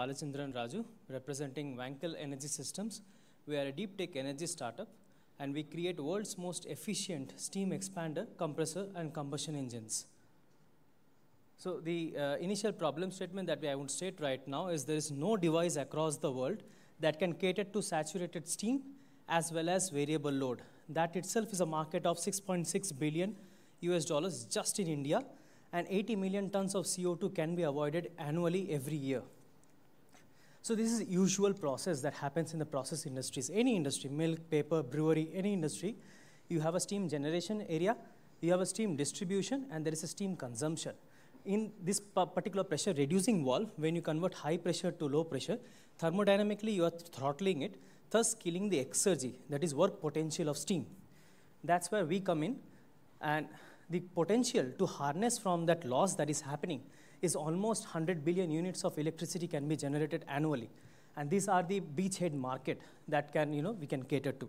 Balachandran Raju, representing Wankel Energy Systems. We are a deep tech energy startup and we create world's most efficient steam expander, compressor and combustion engines. So the uh, initial problem statement that I would state right now is there is no device across the world that can cater to saturated steam as well as variable load. That itself is a market of 6.6 billion US dollars just in India and 80 million tons of CO2 can be avoided annually every year. So this is usual process that happens in the process industries. Any industry, milk, paper, brewery, any industry, you have a steam generation area, you have a steam distribution, and there is a steam consumption. In this particular pressure reducing valve, when you convert high pressure to low pressure, thermodynamically you are throttling it, thus killing the exergy, that is work potential of steam. That's where we come in, and the potential to harness from that loss that is happening is almost 100 billion units of electricity can be generated annually. And these are the beachhead market that can, you know, we can cater to.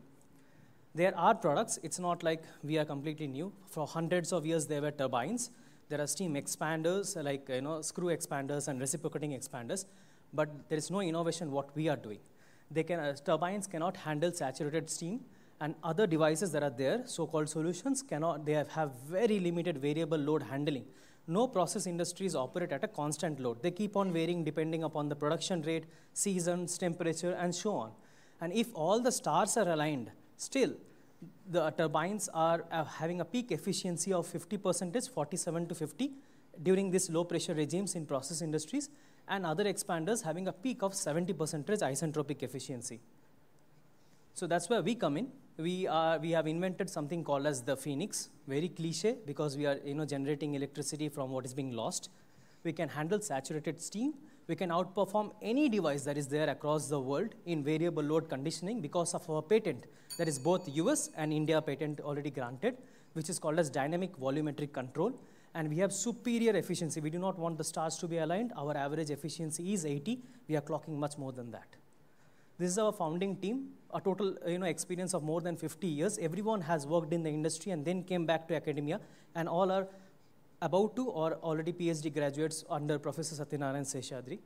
There are products, it's not like we are completely new. For hundreds of years, there were turbines. There are steam expanders, like, you know, screw expanders and reciprocating expanders, but there is no innovation what we are doing. They can, uh, turbines cannot handle saturated steam, and other devices that are there, so-called solutions, cannot, they have, have very limited variable load handling. No process industries operate at a constant load. They keep on varying depending upon the production rate, seasons, temperature, and so on. And if all the stars are aligned, still, the turbines are uh, having a peak efficiency of 50 percentage, 47 to 50, during these low pressure regimes in process industries, and other expanders having a peak of 70 percentage isentropic efficiency. So that's where we come in. We, are, we have invented something called as the Phoenix, very cliche because we are you know, generating electricity from what is being lost. We can handle saturated steam. We can outperform any device that is there across the world in variable load conditioning because of our patent that is both US and India patent already granted, which is called as dynamic volumetric control. And we have superior efficiency. We do not want the stars to be aligned. Our average efficiency is 80. We are clocking much more than that. This is our founding team, a total you know, experience of more than 50 years. Everyone has worked in the industry and then came back to academia, and all are about to or already PhD graduates under Professor Satyanarayan Seshadri.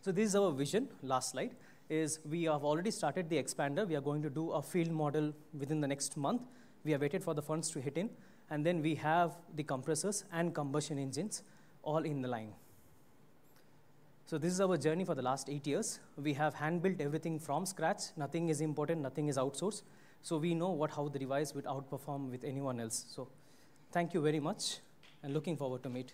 So this is our vision, last slide, is we have already started the expander. We are going to do a field model within the next month. We have waited for the funds to hit in, and then we have the compressors and combustion engines all in the line. So this is our journey for the last eight years. We have hand-built everything from scratch. Nothing is important, nothing is outsourced. So we know what, how the device would outperform with anyone else. So thank you very much and looking forward to meet.